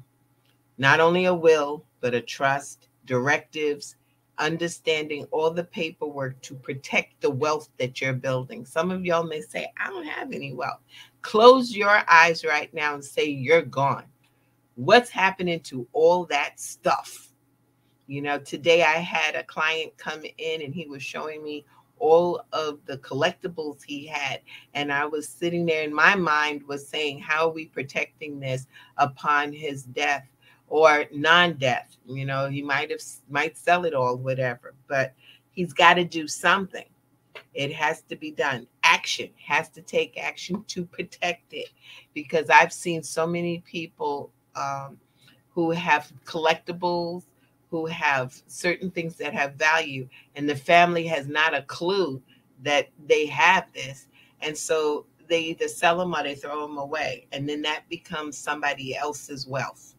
Not only a will, but a trust, directives, understanding all the paperwork to protect the wealth that you're building. Some of y'all may say, I don't have any wealth. Close your eyes right now and say, You're gone. What's happening to all that stuff? You know, today I had a client come in and he was showing me all of the collectibles he had. And I was sitting there and my mind was saying, How are we protecting this upon his death? Or non-death. You know, he might have might sell it all, whatever, but he's got to do something. It has to be done. Action has to take action to protect it, because I've seen so many people um, who have collectibles, who have certain things that have value, and the family has not a clue that they have this, and so they either sell them or they throw them away, and then that becomes somebody else's wealth.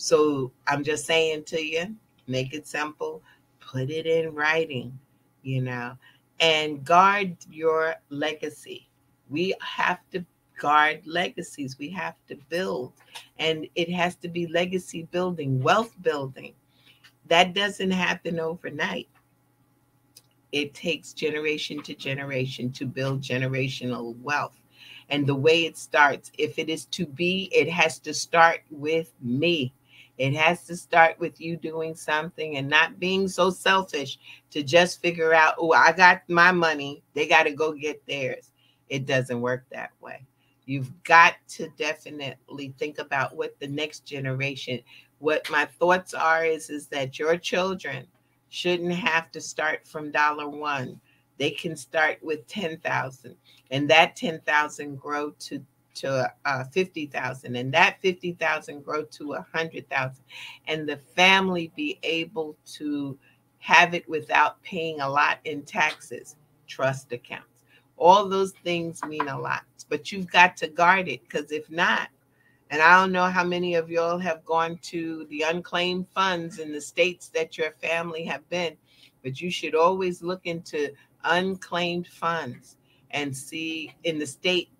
So I'm just saying to you, make it simple, put it in writing, you know, and guard your legacy. We have to guard legacies. We have to build, and it has to be legacy building, wealth building. That doesn't happen overnight. It takes generation to generation to build generational wealth. And the way it starts, if it is to be, it has to start with me. It has to start with you doing something and not being so selfish to just figure out, oh, I got my money. They got to go get theirs. It doesn't work that way. You've got to definitely think about what the next generation, what my thoughts are is, is that your children shouldn't have to start from dollar one. They can start with 10,000 and that 10,000 grow to to uh, 50,000 and that 50,000 grow to 100,000 and the family be able to have it without paying a lot in taxes, trust accounts. All those things mean a lot, but you've got to guard it because if not, and I don't know how many of y'all have gone to the unclaimed funds in the states that your family have been, but you should always look into unclaimed funds and see in the state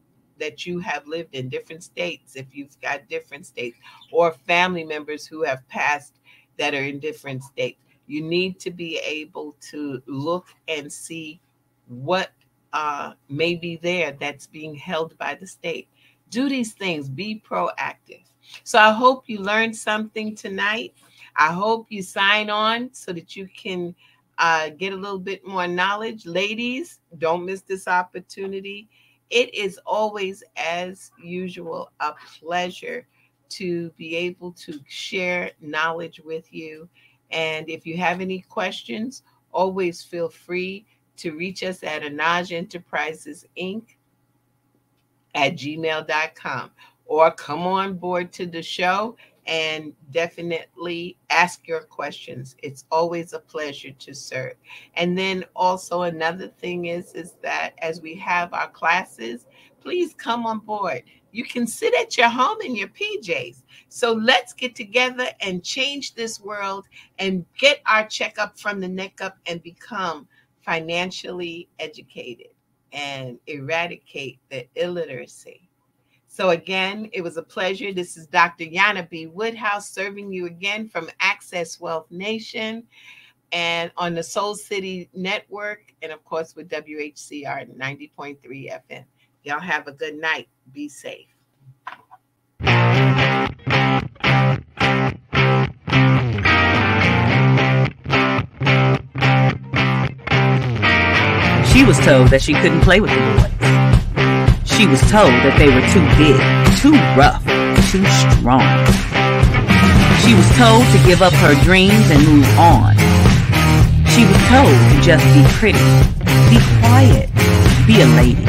that you have lived in different states, if you've got different states, or family members who have passed that are in different states. You need to be able to look and see what uh, may be there that's being held by the state. Do these things, be proactive. So I hope you learned something tonight. I hope you sign on so that you can uh, get a little bit more knowledge. Ladies, don't miss this opportunity. It is always, as usual, a pleasure to be able to share knowledge with you. And if you have any questions, always feel free to reach us at Anaj Enterprises Inc. at gmail.com or come on board to the show and definitely ask your questions. It's always a pleasure to serve. And then also another thing is is that as we have our classes, please come on board. You can sit at your home in your PJs. So let's get together and change this world and get our checkup from the neck up and become financially educated and eradicate the illiteracy. So, again, it was a pleasure. This is Dr. Yana B. Woodhull serving you again from Access Wealth Nation and on the Soul City Network, and of course with WHCR 90.3 FM. Y'all have a good night. Be safe. She was told that she couldn't play with the boys. She was told that they were too big, too rough, too strong. She was told to give up her dreams and move on. She was told to just be pretty, be quiet, be a lady.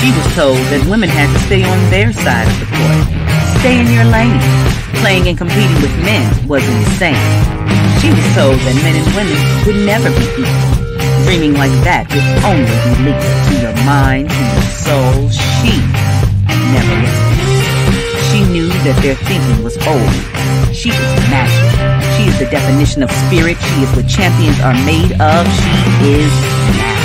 She was told that women had to stay on their side of the court, stay in your lane. Playing and competing with men was insane. She was told that men and women would never be equal. Dreaming like that would only be linked to your mind, to your soul. She never listened. She knew that their thinking was old. She is magic. She is the definition of spirit. She is what champions are made of. She is magic.